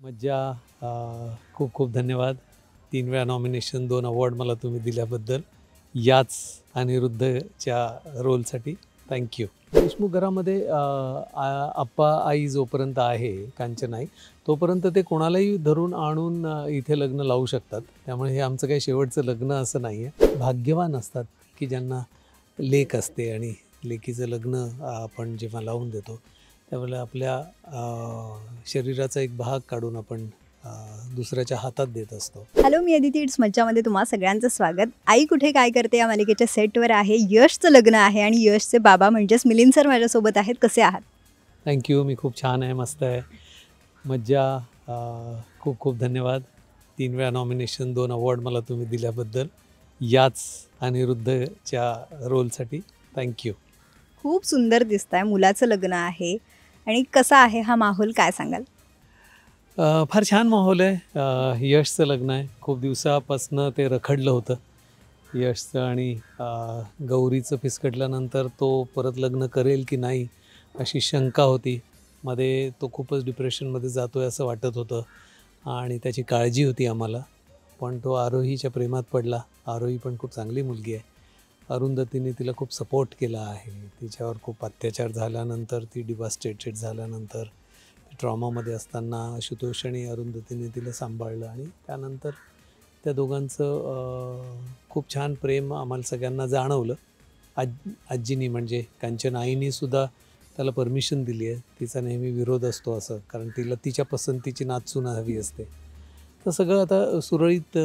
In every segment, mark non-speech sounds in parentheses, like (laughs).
मज्जा खूप खूप धन्यवाद. तीन वेळा नॉमिनेशन दोन अवॉर्ड मला तुम्ही दिल्याबद्दल. याच अनिरुद्धच्या रोलसाठी थँक्यू देशमुख घरामध्ये आ- आप्पा आई जोपर्यंत आहे कांचनाई तोपर्यंत ते कोणालाही धरून आणून इथे लग्न लावू शकतात. त्यामुळे हे आमचं काही शेवटचं लग्न असं नाही आहे भाग्यवान असतात की ज्यांना लेक असते आणि लेकीचं लग्न आपण जेव्हा लावून देतो त्यावेळेला आपल्या शरीराचा एक भाग काढून आपण दुसऱ्याच्या हातात देत असतो. हॅलो मी अदिती. इट्स मज्जामध्ये तुम्हा सगळ्यांचं स्वागत. आई कुठे काय करते या मालिकेच्या सेटवर आहे. यशचं लग्न आहे आणि यशचे बाबा म्हणजेच मिलिंद सर माझ्यासोबत आहेत. कसे आहात? थँक्यू मी खूप छान आहे. मस्त आहे. मज्जा खूप खूप धन्यवाद. तीन वेळा नॉमिनेशन दोन अवॉर्ड मला तुम्ही दिल्याबद्दल. याच अनिरुद्धच्या रोलसाठी थँक्यू खूप सुंदर दिसत आहे मुलाचं लग्न आहे. आणि कसा आहे हा माहोल काय सांगाल? फार छान माहोल आहे. यशचं लग्न आहे. खूप दिवसापासनं ते रखडलं होतं. यशचं आणि गौरीचं फिसकटल्यानंतर तो परत लग्न करेल की नाही अशी शंका होती. मध्ये तो खूपच डिप्रेशनमध्ये जातो आहे असं वाटत होतं. आणि त्याची काळजी होती आम्हाला. पण तो आरोहीच्या प्रेमात पडला. आरोही पण खूप चांगली मुलगी आहे. अरुंधतीने तिला खूप सपोर्ट केला आहे. तिच्यावर खूप अत्याचार झाल्यानंतर ती डिवास्टेटेड झाल्यानंतर ट्रॉमामध्ये असताना आशुतोष आणि अरुंधतीने तिला सांभाळलं आणि त्यानंतर त्या दोघांचं खूप छान प्रेम आम्हाला सगळ्यांना जाणवलं. आज आजीनी म्हणजे कांचन आईनीसुद्धा त्याला परमिशन दिली आहे. तिचा नेहमी विरोध असतो असं कारण तिला तिच्या पसंतीची नाचून हवी असते. तर सगळं आता सुरळीत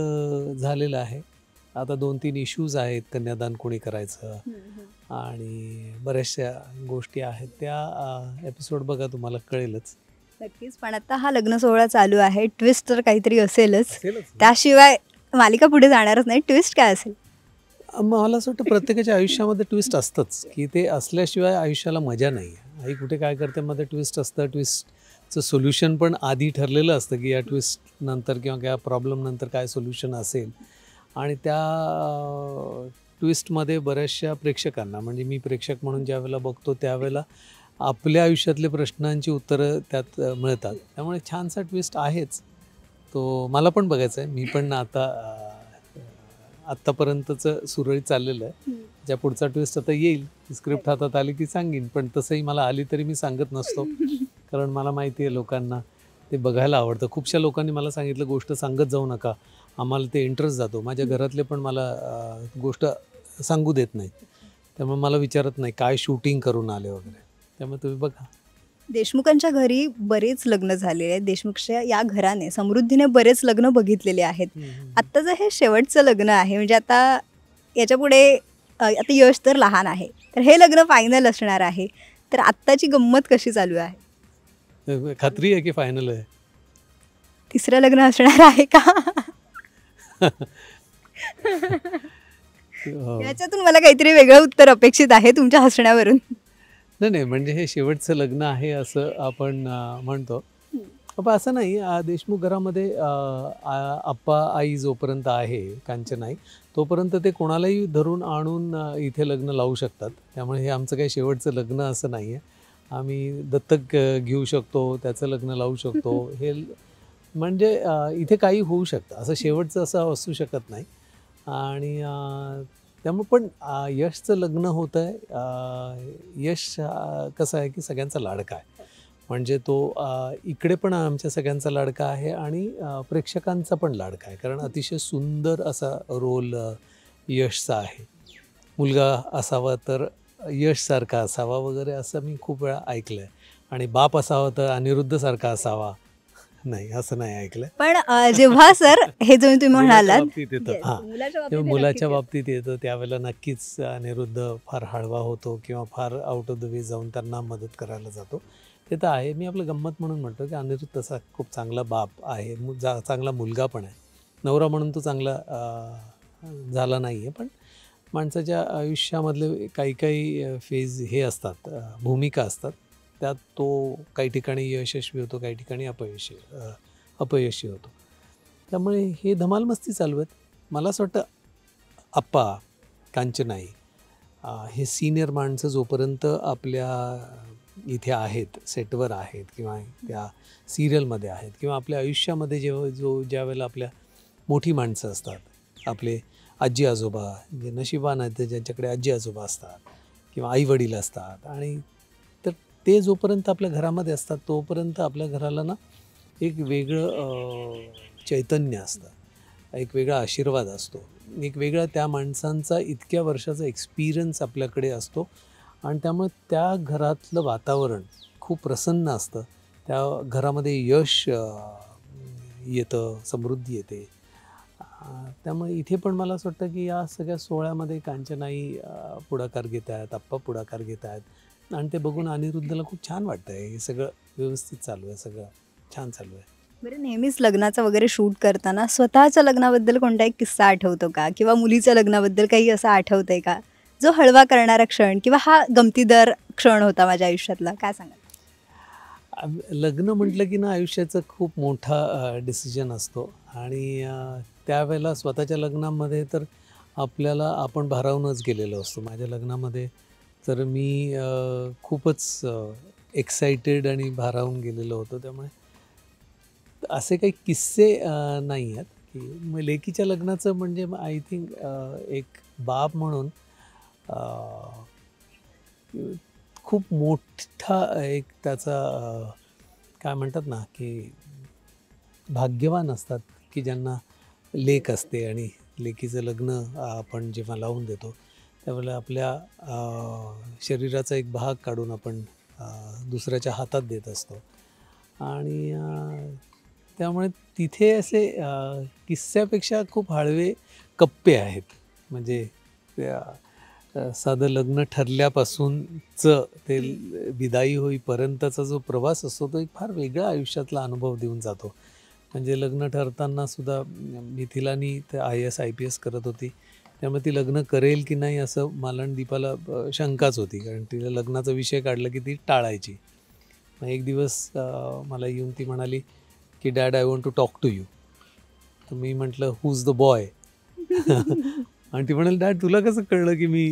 झालेलं आहे. आता दोन तीन इश्यूज आहेत कन्यादान कोणी करायचं. आणि बऱ्याचशा गोष्टी आहेत. त्या एपिसोड बघा तुम्हाला कळेलच. नक्कीच. पण आता हा लग्न सोहळा चालू आहे. ट्विस्ट तर काहीतरी असेलच. त्याशिवाय मालिका पुढे जाणारच नाही. ट्विस्ट काय असेल? मला असं वाटतं प्रत्येकाच्या आयुष्यामध्ये ट्विस्ट असतंच. की ते असल्याशिवाय आयुष्याला मजा नाही. आई कुठे काय करते मध्ये ट्विस्ट असतं. ट्विस्टचं सोल्युशन पण आधी ठरलेलं असतं की या ट्विस्ट नंतर किंवा या प्रॉब्लेम नंतर काय सोल्युशन असेल. आणि त्या ट्विस्टमध्ये बऱ्याचशा प्रेक्षकांना म्हणजे मी प्रेक्षक म्हणून ज्या वेळेला बघतो त्यावेळेला आपल्या आयुष्यातले प्रश्नांची उत्तरं त्यात मिळतात. त्यामुळे छानसा ट्विस्ट आहेच. तो मला पण बघायचा आहे. मी पण आता आत्तापर्यंतचं सुरळीत चाललेलं आहे. ज्या पुढचा ट्विस्ट आता येईल स्क्रिप्ट हातात आली की सांगीन. पण तसंही मला आली तरी मी सांगत नसतो. (laughs) कारण मला माहिती आहे लोकांना ते बघायला आवडतं. खूपशा लोकांनी मला सांगितलं गोष्ट सांगत जाऊ नका. आम्हाला ते इंटरेस्ट जातो. माझ्या घरातले पण मला गोष्ट सांगू देत नाहीत. त्यामुळे मला विचारत नाही काय शूटिंग करून आले वगैरे? त्यामुळे तुम्ही बघा. देशमुखांच्या घरी बरेच लग्न झालेले आहेत. देशमुखच्या या घराने समृद्धीने बरेच लग्न बघितलेले आहेत. आत्ताचं हे शेवटचं लग्न आहे. म्हणजे आता याच्यापुढे अ, आता यश तर लहान आहे. तर हे लग्न फायनल असणार आहे. तर आत्ताची गंमत कशी चालू आहे? खात्री आहे की फायनल आहे? तिसरं लग्न असणार आहे का? हो. याच्यातून मला काहीतरी वेगळं उत्तर अपेक्षित आहे तुमच्या हसण्यावरून. नाही नाही म्हणजे हे शेवटचं लग्न आहे असं आपण म्हणतो. पण असं नाही देशमुख घरामध्ये आप्पा आई जोपर्यंत आहे कांचनाई तोपर्यंत ते कोणालाही धरून आणून इथे लग्न लावू शकतात. त्यामुळे हे आमचं काही शेवटचं लग्न असं नाही आहे आम्ही दत्तक घेऊ शकतो त्याचं लग्न लावू शकतो. (laughs) हे म्हणजे इथे काही होऊ शकतं. असं शेवटचं असं असू शकत नाही. आणि त्यामुळे पण यशचं लग्न होतं आहे यश कसं आहे की सगळ्यांचा लाडका आहे. म्हणजे तो इकडे पण आमच्या सगळ्यांचा लाडका आहे आणि प्रेक्षकांचा पण लाडका आहे. कारण अतिशय सुंदर असा रोल यशचा आहे. मुलगा असावा तर यशसारखा असावा वगैरे असं मी खूप वेळा ऐकलं आहे आणि बाप असावा तर अनिरुद्धसारखा असावा. नाही असं नाही ऐकलं पण जेव्हा सर हे जो तुम्ही म्हणालात हां. मुलाच्या बाबतीत येतं त्यावेळेला नक्कीच अनिरुद्ध फार हळवा होतो किंवा far out of the way जाऊन त्यांना मदत करायला जातो. ते तर आहे. मी आपलं गंमत म्हणून म्हणतो की अनिरुद्ध तसा खूप चांगला बाप आहे. चांगला मुलगा पण आहे. नवरा म्हणून तो चांगला झाला नाही आहे पण माणसाच्या आयुष्यामधले काही काही फेज हे असतात भूमिका असतात. त्यात तो काही ठिकाणी यशस्वी होतो काही ठिकाणी अपयशी अपयशी होतो. त्यामुळे हे धमालमस्ती चालू आहेत. मला असं वाटतं आप्पा कांचनाई हे सिनियर माणसं जोपर्यंत आपल्या इथे आहेत सेटवर आहेत किंवा त्या सिरियलमध्ये आहेत किंवा आपल्या आयुष्यामध्ये जेव्हा जो ज्यावेळेला आपल्या मोठी माणसं असतात आपले आजी आजोबा जे नशिबान आहेत ते ज्यांच्याकडे आजी आजोबा असतात किंवा आई वडील असतात आणि तर ते जोपर्यंत आपल्या घरामध्ये असतात तोपर्यंत आपल्या घराला ना एक वेगळं चैतन्य असतं. एक वेगळा आशीर्वाद असतो. एक वेगळा त्या माणसांचा इतक्या वर्षाचा एक्सपिरियन्स आपल्याकडे असतो आणि त्यामुळे त्या घरातलं वातावरण खूप प्रसन्न असतं. त्या घरामध्ये यश येतं समृद्धी येते. त्यामुळे इथे पण मला असं वाटतं की या सगळ्या सोहळ्यामध्ये कांचनाई पुढाकार घेत आहेत आप्पा पुढाकार घेत आहेत. आणि ते बघून अनिरुद्धला खूप छान वाटतं आहे हे सगळं व्यवस्थित चालू आहे सगळं छान चालू आहे. बरं नेहमीच लग्नाचं वगैरे शूट करताना स्वतःच्या लग्नाबद्दल कोणता एक किस्सा आठवतो का? किंवा मुलीच्या लग्नाबद्दल काही असं आठवतंय का? जो हळवा करणारा क्षण किंवा हा गमतीदार क्षण होता माझ्या आयुष्यातला काय सांगा लग्न म्हटलं की ना आयुष्याचा खूप मोठा डिसिजन असतो. आणि त्यावेळेला स्वतःच्या लग्नामध्ये तर आपल्याला आपण भारावूनच गेलेलो असतो. माझ्या लग्नामध्ये तर मी खूपच एक्साइटेड आणि भारावून गेलेलो होतो. त्यामुळे असे काही किस्से नाही आहेत की मग लेकीच्या लग्नाचं म्हणजे आय थिंक एक बाप म्हणून खूप मोठा एक त्याचा काय म्हणतात ना की भाग्यवान असतात की ज्यांना लेक असते आणि लेकीचं लग्न आपण जेव्हा लावून देतो त्यावेळेला आपल्या शरीराचा एक भाग काढून आपण दुसऱ्याच्या हातात देत असतो. आणि त्यामुळे तिथे असे किस्स्यापेक्षा खूप हळवे कप्पे आहेत. म्हणजे त्या साधं लग्न ठरल्यापासूनचं ते विदाई होईपर्यंतचा जो प्रवास असतो तो एक फार वेगळा आयुष्यातला अनुभव देऊन जातो. म्हणजे लग्न ठरताना सुद्धा मिथिलानी ते I S I P S करत होती. त्यामुळे ती लग्न करेल की नाही असं मला आणि दीपाला शंकाच होती. कारण तिला लग्नाचा विषय काढला की ती टाळायची. मग एक दिवस मला येऊन ती म्हणाली की dad I want to talk to you तर मी म्हटलं हुज द बॉय आणि ती म्हणाली डॅड तुला कसं कळलं की मी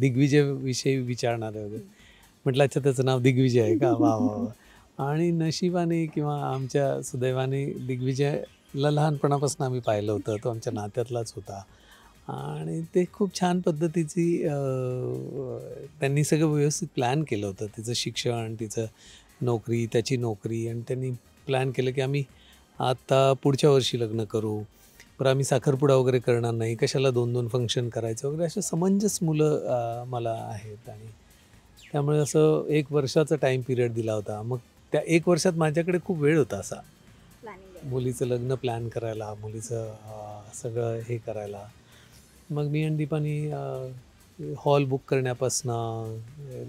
दिग्विजयविषयी विचारणार आहे? वगैरे म्हटलं अच्छा त्याचं नाव दिग्विजय आहे का? वा वा वा. आणि नशिबाने किंवा आमच्या सुदैवाने दिग्विजयला लहानपणापासून आम्ही पाहिलं होतं. तो आमच्या नात्यातलाच होता. आणि ते खूप छान पद्धतीची त्यांनी सगळं व्यवस्थित प्लॅन केलं होतं. तिचं शिक्षण तिचं नोकरी त्याची नोकरी आणि त्यांनी प्लॅन केलं की आम्ही आत्ता पुढच्या वर्षी लग्न करू. पण आम्ही साखरपुडा वगैरे करणार नाही. कशाला दोन दोन फंक्शन करायचं वगैरे असे समंजस मुलं मला आहेत. आणि त्यामुळे असं एक वर्षाचा टाईम पिरियड दिला होता. मग त्या एक वर्षात माझ्याकडे खूप वेळ होता असा. मुलीचं लग्न प्लॅन करायला मुलीचं सगळं हे करायला. मग मी आणि दीपानी हॉल बुक करण्यापासनं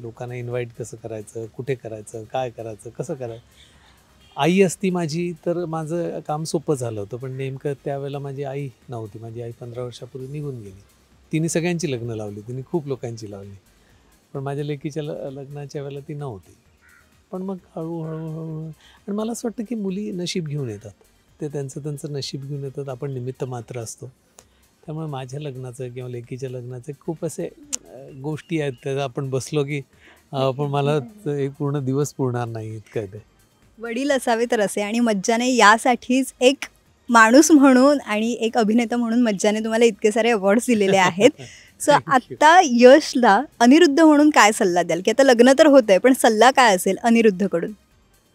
लोकांना इन्व्हाइट कसं करायचं कुठे करायचं काय करायचं कसं करायचं? आई असती माझी तर माझं काम सोपं झालं होतं पण नेमकं त्यावेळेला माझी आई नव्हती. माझी आई पंधरा वर्षापूर्वी निघून गेली. तिने सगळ्यांची लग्न लावली तिने खूप लोकांची लावली. पण माझ्या लेकीच्या ल लग्नाच्या वेळेला ती नव्हती. पण मग हळूहळू हळूहळू. आणि मला असं वाटतं की मुली नशीब घेऊन येतात. ते त्यांचं त्यांचं नशीब घेऊन येतात. आपण निमित्त मात्र असतो. त्यामुळे माझ्या लग्नाचं किंवा लेकीच्या लग्नाचे खूप असे गोष्टी आहेत. त्या आपण बसलो की पण मला एक पूर्ण दिवस पुरणार नाही इतकं ते. वडील असावे तर असे. आणि मज्जाने यासाठीच एक माणूस म्हणून आणि एक अभिनेता म्हणून मज्जाने तुम्हाला इतके सारे अवॉर्ड्स दिलेले आहेत. (laughs) सो. आत्ता यशला अनिरुद्ध म्हणून काय सल्ला द्याल? की आता लग्न तर होतंय पण सल्ला काय असेल अनिरुद्धकडून?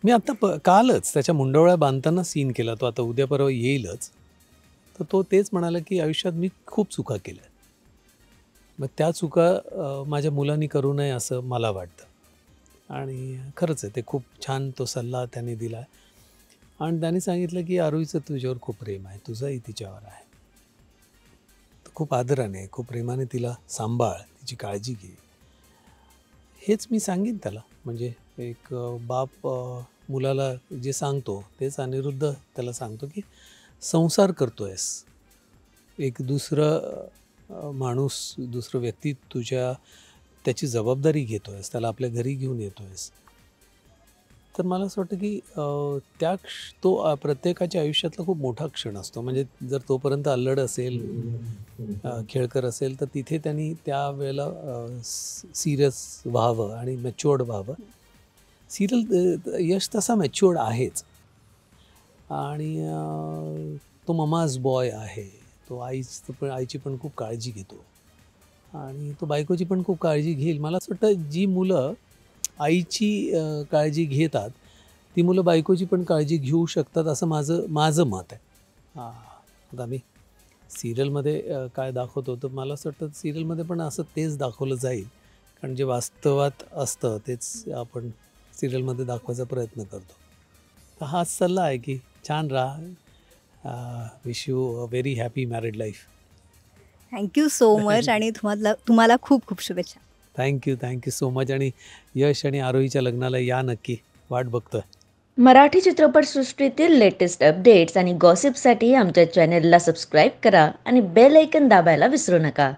मी आता प कालच त्याच्या मुंडवळ्या बांधताना सीन केला तो. आता उद्या परवा येईलच. तर तो तेच म्हणाला की आयुष्यात मी खूप चुका केल्या. मग त्या चुका माझ्या मुलांनी करू नये असं मला वाटतं. आणि खरंच आहे ते खूप छान तो सल्ला त्याने दिला. आणि त्याने सांगितलं की आरोहीचं तुझ्यावर खूप प्रेम आहे तुझंही तिच्यावर आहे. खूप आदराने खूप प्रेमाने तिला सांभाळ तिची काळजी घे. हेच मी सांगेन त्याला. म्हणजे एक बाप मुलाला जे सांगतो तेच अनिरुद्ध त्याला सांगतो की संसार करतो आहेस एक दुसरं माणूस दुसरं व्यक्ती तुझ्या त्याची जबाबदारी घेतो आहेस त्याला आपल्या घरी घेऊन येतो आहेस तर मला असं वाटतं की त्या क्ष तो प्रत्येकाच्या आयुष्यातला खूप मोठा क्षण असतो. म्हणजे जर तोपर्यंत अल्लड असेल खेळकर असेल तर तिथे त्यांनी त्यावेळेला सिरियस व्हावं आणि मॅच्युअर्ड व्हावं. सिरियल यश तसा मॅच्युअर्ड आहेच. आणि तो ममाज बॉय आहे. तो आईच पण आईची पण खूप काळजी घेतो. आणि तो बायकोची पण खूप काळजी घेईल. मला असं वाटतं जी मुलं आईची काळजी घेतात ती मुलं बायकोची पण काळजी घेऊ शकतात असं माझं माझं मत आहे. हां. आता मी सिरियलमध्ये काय दाखवतो तर मला असं वाटतं सिरियलमध्ये पण असं तेच दाखवलं जाईल. कारण जे वास्तवात असतं तेच आपण सिरियलमध्ये दाखवायचा प्रयत्न करतो. तर हाच सल्ला आहे की छान राहा. Wish you a very happy married life thank you so much आणि तुम्हाला तुम्हाला खूप खूप शुभेच्छा. थँक्यू थँक्यू सो मच आणि यश आणि आरोहीच्या लग्नाला या नक्की. वाट बघतोय. मराठी चित्रपटसृष्टीतील लेटेस्ट अपडेट्स आणि गॉसिपसाठी आमच्या चॅनेलला सबस्क्राईब करा आणि बेल ऐकन दाबायला विसरू नका.